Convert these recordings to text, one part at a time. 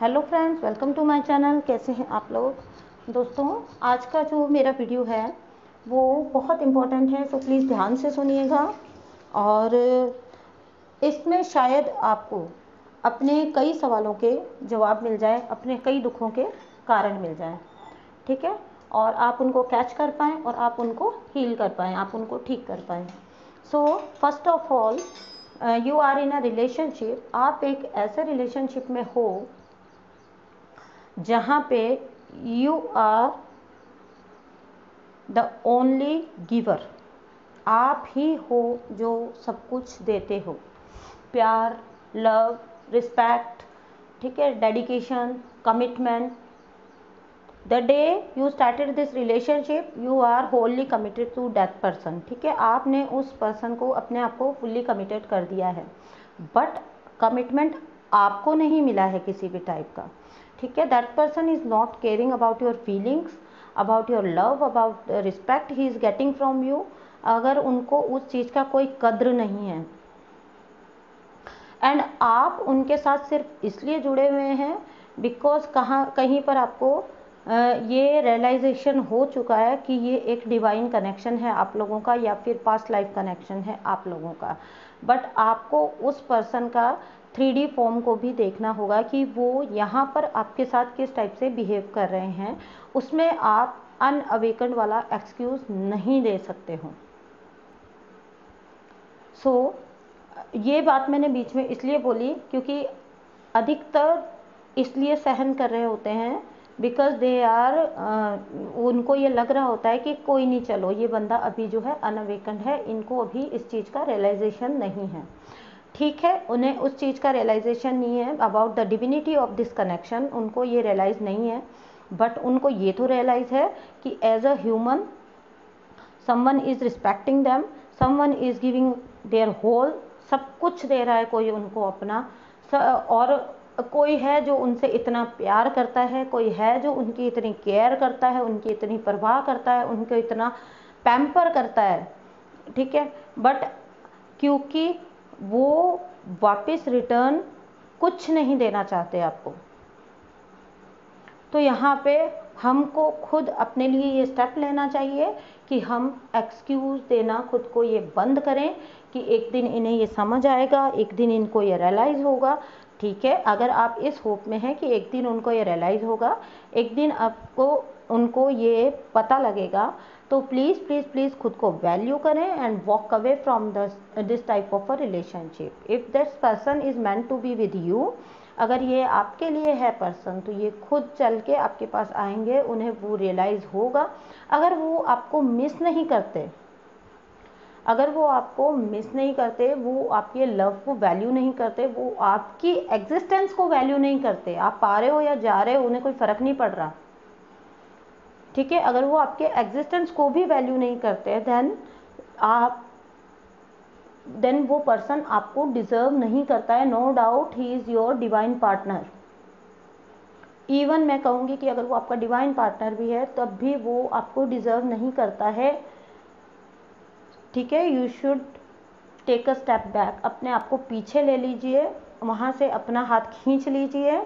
Hello friends welcome to my channel कैसे हैं आप लोग? दोस्तों, आज का जो मेरा वीडियो है, वो बहुत इम्पोर्टेंट है तो प्लीज़ ध्यान से सुनिएगा। और इसमें शायद आपको अपने कई सवालों के जवाब मिल जाए, अपने कई दुखों के कारण मिल जाए, ठीक है? और आप उनको कैच कर पाएँ और आप उनको हील कर पाएँ, आप उनको ठीक कर पाएँ। So first of all you are in a relationship आप एक ऐसे रिलेशनशिप में हो जहाँ पे you are the only giver आप ही हो जो सब कुछ देते हो। प्यार लव रिस्पेक्ट ठीक है dedication commitment the day you started this relationship you are wholly committed to that person ठीक है, आपने उस पर्सन को अपने आप को फुल्ली कमिटेड कर दिया है। बट कमिटमेंट आपको नहीं मिला है किसी भी टाइप का। ठीक है? That person is not caring about your feelings about your love about respect he is getting from you अगर उनको उस चीज़ का कोई कद्र नहीं है। एंड आप उनके साथ सिर्फ़ इसलिए जुड़े हुए हैं बिकॉज़ कहाँ, कहीं पर आपको ये रियलाइजेशन हो चुका है कि ये एक डिवाइन कनेक्शन है आप लोगों का या फिर पास्ट लाइफ कनेक्शन है आप लोगों का। बट आपको उस पर्सन का थ्री फॉर्म को भी देखना होगा कि वो यहाँ पर आपके साथ किस टाइप से बिहेव कर रहे हैं। उसमें आप अनअवेकन वाला एक्सक्यूज़ नहीं दे सकते हो। सो so, ये बात मैंने बीच में इसलिए बोली क्योंकि अधिकतर इसलिए सहन कर रहे होते हैं बिकॉज़ दे आर उनको ये लग रहा होता है कि कोई नहीं चलो ये बंदा अभी जो है अनअवेकन है इनको अभी इस चीज़ का रियलाइजेशन नहीं है। ठीक है, उन्हें उस चीज़ का रियलाइजेशन नहीं है about the divinity of this connection उनको ये रियलाइज़ नहीं है बट उनको ये तो रियलाइज़ है कि as a human someone is respecting them someone is giving their whole सब कुछ दे रहा है कोई उनको अपना और कोई है जो उनसे इतना प्यार करता है, कोई है जो उनकी इतनी केयर करता है, उनकी इतनी परवाह करता है, उनको इतना पैम्पर करता है, ठीक है? बट क्योंकि वो वापस रिटर्न कुछ नहीं देना चाहते आपको। तो यहाँ पे हमको खुद अपने लिए ये स्टेप लेना चाहिए कि हम एक्सक्यूज़ देना, खुद को ये बंद करें कि एक दिन इन्हें ये समझ आएगा, एक दिन इनको ये रियलाइज़ होगा। ठीक है, अगर आप इस होप में हैं कि एक दिन उनको ये रियलाइज़ होगा, एक दिन आपको, उनको ये पता लगेगा तो प्लीज़ प्लीज़ प्लीज़ खुद को वैल्यू करें and walk away from this type of a relationship if this person is meant to be with you अगर ये आपके लिए है पर्सन तो ये खुद चल के आपके पास आएँगे, उन्हें वो रियलाइज़ होगा। अगर वो आपको मिस नहीं करते, अगर वो आपको मिस नहीं करते, वो आपके लव को वैल्यू नहीं करते, वो आपकी एग्जिस्टेंस को वैल्यू नहीं करते, आप आ रहे हो या जा रहे हो, उन्हें कोई फ़र्क नहीं पड़ रहा। ठीक है? अगर वो आपके एग्जिस्टेंस को भी वैल्यू नहीं करते देन आप देन वो पर्सन आपको डिजर्व नहीं करता है. No doubt he is your divine partner even मैं कहूँगी कि अगर वो आपका डिवाइन पार्टनर भी है, तब भी वो आपको डिजर्व नहीं करता है. ठीक है? You should take a step back अपने आप को पीछे ले लीजिए. वहाँ से अपना हाथ खींच लीजिए.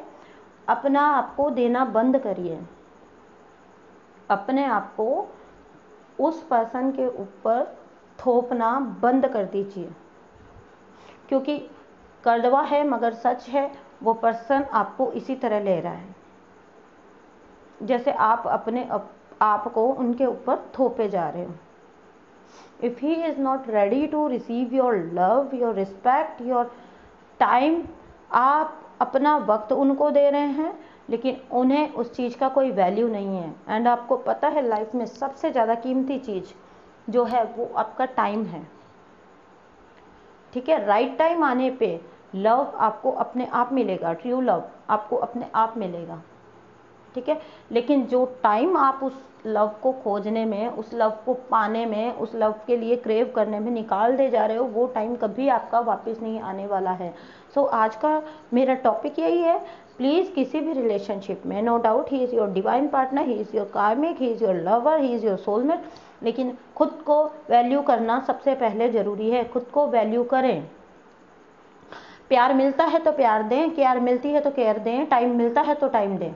अपना आपको देना बंद करिए. अपने आप को उस पर्सन के ऊपर थोपना बंद कर दीजिए। क्योंकि कड़वा है मगर सच है, वो पर्सन आपको इसी तरह ले रहा है। जैसे आप अपने आप को उनके ऊपर थोपे जा रहे हो। If he is not ready to receive your love your respect your time आप अपना वक्त उनको दे रहे हैं लेकिन उन्हें उस चीज़ का कोई वैल्यू नहीं है। एंड आपको पता है लाइफ में सबसे ज़्यादा कीमती चीज़ जो है, वो आपका टाइम है। ठीक है? राइट टाइम आने पे लव आपको अपने आप मिलेगा। ट्रू लव आपको अपने आप मिलेगा। ठीक है? लेकिन जो टाइम आप उस लव को खोजने में, उस लव को पाने में, उस लव के लिए क्रेव करने में निकाल दे जा रहे हो, वो टाइम कभी आपका वापस नहीं आने वाला है। सो so, आज का मेरा टॉपिक यही है। प्लीज़ किसी भी रिलेशनशिप में no doubt he is your divine partner he is your karmic he is your lover he is your soulmate लेकिन खुद को वैल्यू करना सबसे पहले ज़रूरी है। खुद को वैल्यू करें। प्यार मिलता है तो प्यार दें केयर मिलती है तो केयर दें टाइम मिलता है तो टाइम दें।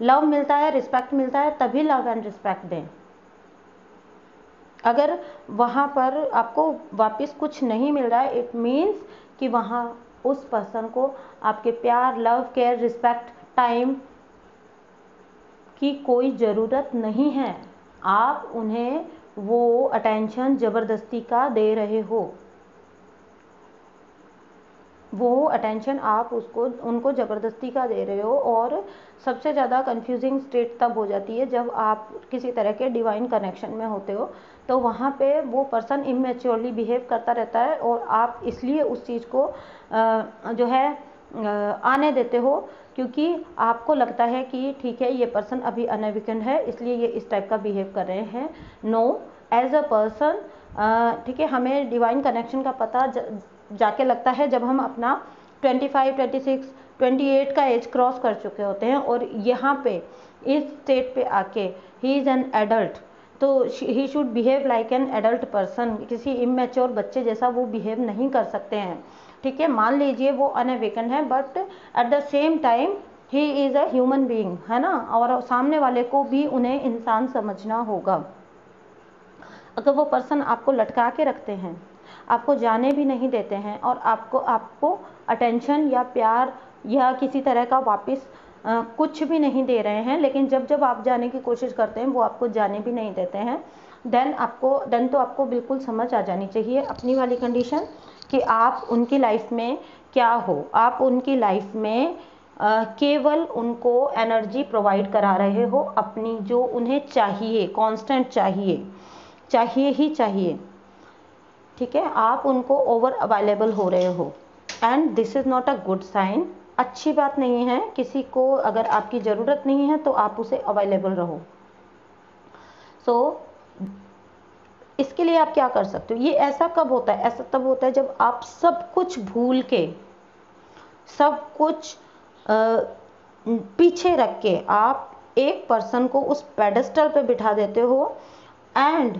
लव मिलता है रिस्पेक्ट मिलता है तभी लव एंड रिस्पेक्ट दें। अगर वहाँ पर आपको वापस कुछ नहीं मिल रहा है इट मीन्स कि वहाँ उस पर्सन को आपके प्यार लव केयर रिस्पेक्ट टाइम की कोई ज़रूरत नहीं है। आप उन्हें वो अटेंशन ज़बरदस्ती का दे रहे हो। वो अटेंशन आप उसको, उनको ज़बरदस्ती का दे रहे हो और सबसे ज़्यादा कंफ्यूजिंग स्टेट तब हो जाती है जब आप किसी तरह के डिवाइन कनेक्शन में होते हो। तो वहाँ पे वो पर्सन इमेच्योरली बिहेव करता रहता है और आप इसलिए उस चीज़ को जो है आने देते हो क्योंकि आपको लगता है कि ठीक है, ये पर्सन अभी अनविकन है, इसलिए ये इस टाइप का बिहेव कर रहे हैं। नो एज अ पर्सन ठीक है, हमें डिवाइन कनेक्शन का पता जाके लगता है जब हम अपना 25, 26, 28 का एज क्रॉस कर चुके होते हैं और यहाँ पे इस स्टेट पे आके ही इज़ एन एडल्ट तो he should behave like an adult person किसी इमेच्योर बच्चे जैसा वो बिहेव नहीं कर सकते हैं। ठीक है मान लीजिए वो अनवेकन है but at the same time he is a human being है ना? और सामने वाले को भी उन्हें इंसान समझना होगा। अगर वो पर्सन आपको लटका के रखते हैं आपको जाने भी नहीं देते हैं और आपको आपको अटेंशन या प्यार या किसी तरह का वापस कुछ भी नहीं दे रहे हैं। लेकिन जब जब आप जाने की कोशिश करते हैं, वो आपको जाने भी नहीं देते हैं। देन आपको देन तो आपको बिल्कुल समझ आ जानी चाहिए अपनी वाली कंडीशन कि आप उनकी लाइफ में क्या हो। आप उनकी लाइफ में केवल उनको एनर्जी प्रोवाइड करा रहे हो, अपनी जो उन्हें चाहिए कांस्टेंट चाहिए चाहिए ही चाहिए। ठीक है? आप उनको ओवर अवेलेबल हो रहे हो। And this is not a good sign अच्छी बात नहीं है। किसी को अगर आपकी ज़रूरत नहीं है तो आप उसे अवेलेबल रहो। सो so, इसके लिए आप क्या कर सकते हो? ये ऐसा कब होता है? ऐसा तब होता है जब आप सब कुछ भूल के सब कुछ आ, पीछे रख के आप एक पर्सन को उस पेडेस्टल पे बिठा देते हो। एंड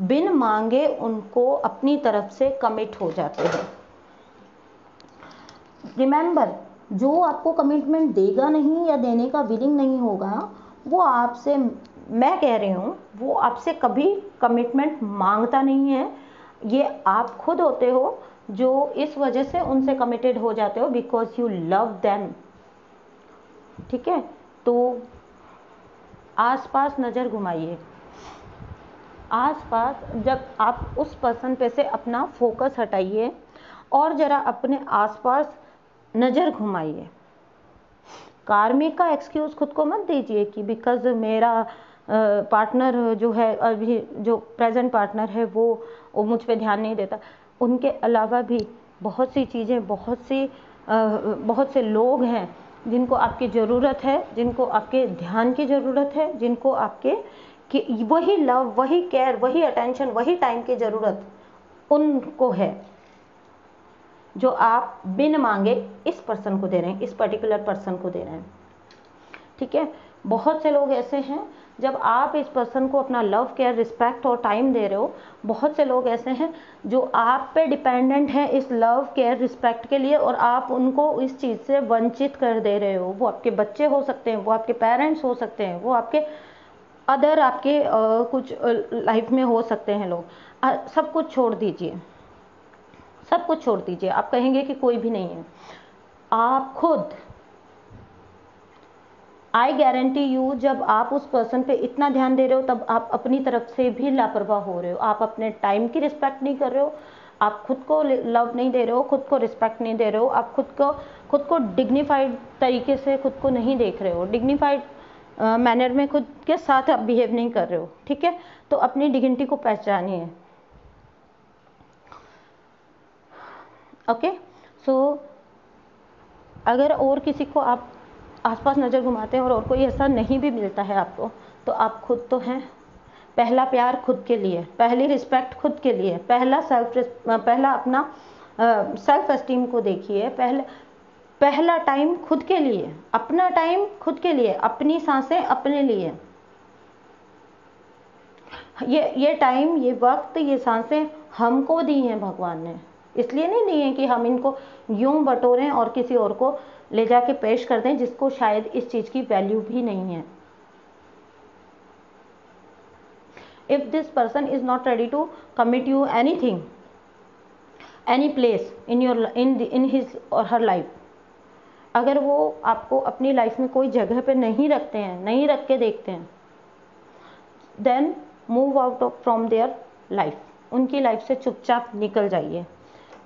बिन मांगे उनको अपनी तरफ़ से कमिट हो जाते हैं। रिमेंबर जो आपको कमिटमेंट देगा नहीं या देने का विलिंग नहीं होगा, वो आपसे, मैं कह रही हूँ, वो आपसे कभी कमिटमेंट माँगता नहीं है। ये आप खुद होते हो जो इस वजह से उनसे कमिटेड हो जाते हो बिकॉज़ यू लव देम ठीक है? तो आसपास नज़र घुमाइए। आसपास जब आप उस पर्सन पे से अपना फोकस हटाइए और ज़रा अपने आसपास नज़र घुमाइए। कार्मिक का एक्सक्यूज़ खुद को मत दीजिए कि बिकॉज़ मेरा पार्टनर जो है, अभी जो प्रेजेंट पार्टनर है, वो वो मुझ पर ध्यान नहीं देता। उनके अलावा भी बहुत सी चीज़ें, बहुत सी बहुत से लोग हैं जिनको आपकी ज़रूरत है, जिनको आपके ध्यान की ज़रूरत है, जिनको आपके कि वही लव, वही केयर वही अटेंशन वही टाइम की ज़रूरत उनको है, जो आप बिन मांगे इस पर्सन को दे रहे हैं, इस पर्टिकुलर पर्सन को दे रहे हैं। ठीक है? बहुत से लोग ऐसे हैं, जब आप इस पर्सन को अपना लव केयर रिस्पेक्ट और टाइम दे रहे हो, बहुत से लोग ऐसे हैं, जो आप पे डिपेंडेंट हैं इस लव केयर रिस्पेक्ट के लिए और आप उनको इस चीज़ से वंचित कर दे रहे हो। वो आपके बच्चे हो सकते हैं, वो आपके पेरेंट्स हो सकते हैं, वो आपके अदर आपके कुछ लाइफ में हो सकते हैं लोग। सब कुछ छोड़ दीजिए। सब कुछ छोड़ दीजिए। आप कहेंगे कि कोई भी नहीं है। आप खुद आई गारंटी यू जब आप उस पर्सन पे इतना ध्यान दे रहे हो, तब आप अपनी तरफ़ से भी लापरवाह हो रहे हो। आप अपने टाइम की रिस्पेक्ट नहीं कर रहे हो। आप खुद को लव नहीं दे रहे हो, खुद को रिस्पेक्ट नहीं दे रहे हो। आप खुद को खुद को डिग्निफाइड तरीके से खुद को नहीं देख रहे हो। डिग्निफाइड मैनर में खुद के साथ आप बिहेव नहीं कर रहे हो ठीक है? तो अपनी डिग्निटी को पहचानिए। ओके सो अगर और किसी को आप आसपास नज़र घुमाते हैं और, और कोई ऐसा नहीं भी मिलता है आपको तो आप खुद तो हैं। पहला प्यार खुद के लिए पहली रिस्पेक्ट खुद के लिए पहला सेल्फ पहला अपना सेल्फ एस्टीम को देखिए पहले पहला टाइम खुद के लिए, अपना टाइम खुद के लिए, अपनी साँसें अपने लिए। ये ये टाइम ये वक्त, ये साँसें हमको दी हैं भगवान ने। इसलिए नहीं दी है कि हम इनको यूँ बटोरें और किसी और को ले जाके पेश कर दें, जिसको शायद इस चीज़ की वैल्यू भी नहीं है। If this person is not ready to commit you anything any place in your in in his or her life अगर वो आपको अपनी लाइफ में कोई जगह पे नहीं रखते हैं नहीं रख के देखते हैं then move out of from their life उनकी लाइफ से चुपचाप निकल जाइए।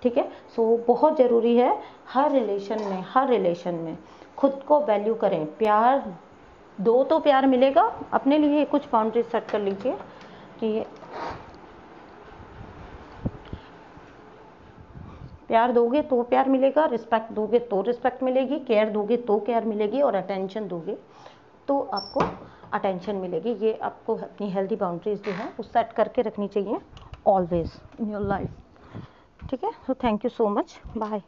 ठीक है? सो so, बहुत ज़रूरी है हर रिलेशन में हर रिलेशन में खुद को वैल्यू करें। प्यार दो तो प्यार मिलेगा। अपने लिए कुछ बाउंड्री सेट कर लीजिए कि प्यार दोगे तो प्यार मिलेगा रिस्पेक्ट दोगे तो रिस्पेक्ट मिलेगी केयर दोगे तो केयर मिलेगी और अटेंशन दोगे तो आपको अटेंशन मिलेगी। ये आपको अपनी हेल्दी बाउंड्रीज जो है, वो सेट करके रखनी चाहिए ऑलवेज इन योर लाइफ ठीक है? So thank you so much bye